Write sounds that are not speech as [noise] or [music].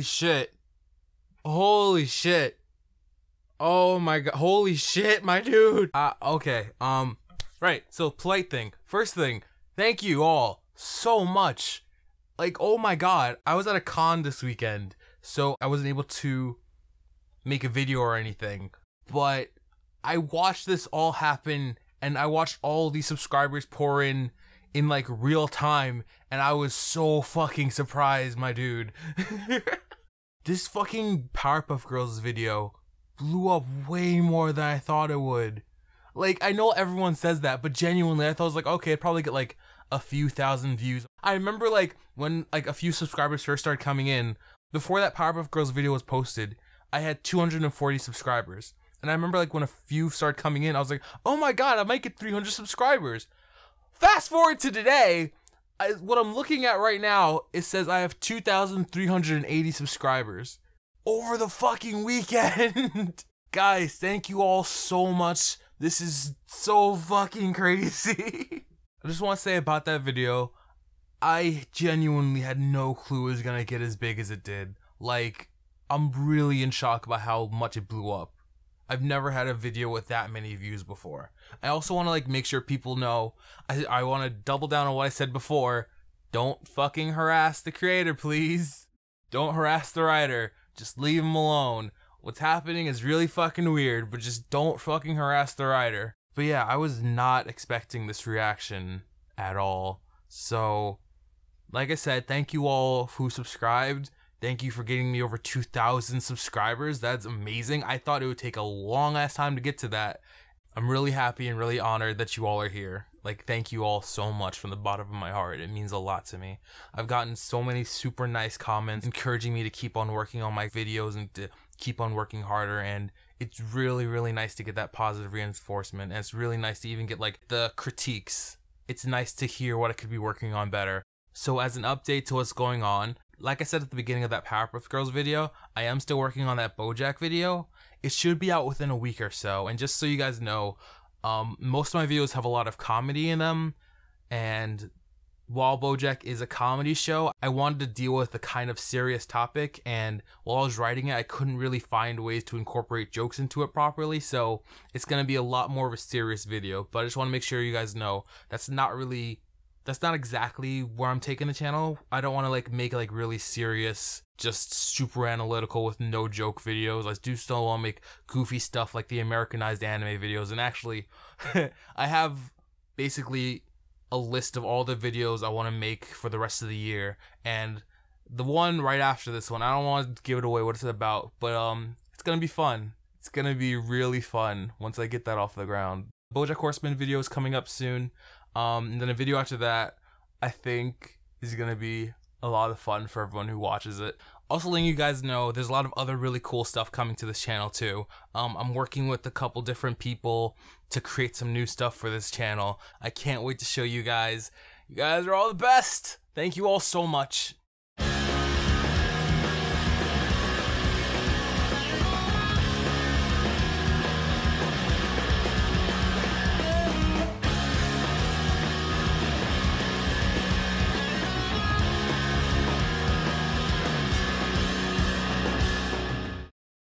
Holy shit. Holy shit. Oh my god. Holy shit, my dude. Uh, okay. Um, right. So, polite thing. First thing, thank you all so much. Like, oh my god. I was at a con this weekend, so I wasn't able to make a video or anything. But I watched this all happen and I watched all these subscribers pour in in like real time and I was so fucking surprised, my dude. [laughs] this fucking Powerpuff Girls video blew up way more than I thought it would. Like I know everyone says that, but genuinely I thought it was like okay, I'd probably get like a few thousand views. I remember like when like a few subscribers first started coming in, before that Powerpuff Girls video was posted, I had 240 subscribers. And I remember like when a few started coming in, I was like, oh my god, I might get 300 subscribers. Fast forward to today, I, what I'm looking at right now, it says I have 2,380 subscribers over the fucking weekend. [laughs] Guys, thank you all so much. This is so fucking crazy. [laughs] I just want to say about that video, I genuinely had no clue it was gonna get as big as it did. Like, I'm really in shock about how much it blew up. I've never had a video with that many views before. I also want to like make sure people know. I I want to double down on what I said before. Don't fucking harass the creator, please. Don't harass the writer. Just leave him alone. What's happening is really fucking weird, but just don't fucking harass the writer. But yeah, I was not expecting this reaction at all. So, like I said, thank you all who subscribed. Thank you for getting me over 2,000 subscribers. That's amazing. I thought it would take a long ass time to get to that. I'm really happy and really honored that you all are here. Like, thank you all so much from the bottom of my heart. It means a lot to me. I've gotten so many super nice comments encouraging me to keep on working on my videos and to keep on working harder. And it's really, really nice to get that positive reinforcement. And it's really nice to even get like the critiques. It's nice to hear what I could be working on better. So, as an update to what's going on, like I said at the beginning of that Powerpuff Girls video, I am still working on that Bojack video. It should be out within a week or so. And just so you guys know, um, most of my videos have a lot of comedy in them. And while Bojack is a comedy show, I wanted to deal with a kind of serious topic. And while I was writing it, I couldn't really find ways to incorporate jokes into it properly. So it's going to be a lot more of a serious video. But I just want to make sure you guys know that's not really that's not exactly where I'm taking the channel. I don't want to like make like really serious, just super analytical with no joke videos. I do still want to make goofy stuff like the Americanized anime videos. And actually, [laughs] I have basically a list of all the videos I want to make for the rest of the year. And the one right after this one, I don't want to give it away what it's about, but um, it's gonna be fun. It's gonna be really fun once I get that off the ground. BoJack Horseman video is coming up soon. Um, and then a video after that, I think is gonna be a lot of fun for everyone who watches it. Also, letting you guys know, there's a lot of other really cool stuff coming to this channel too. Um, I'm working with a couple different people to create some new stuff for this channel. I can't wait to show you guys. You guys are all the best. Thank you all so much.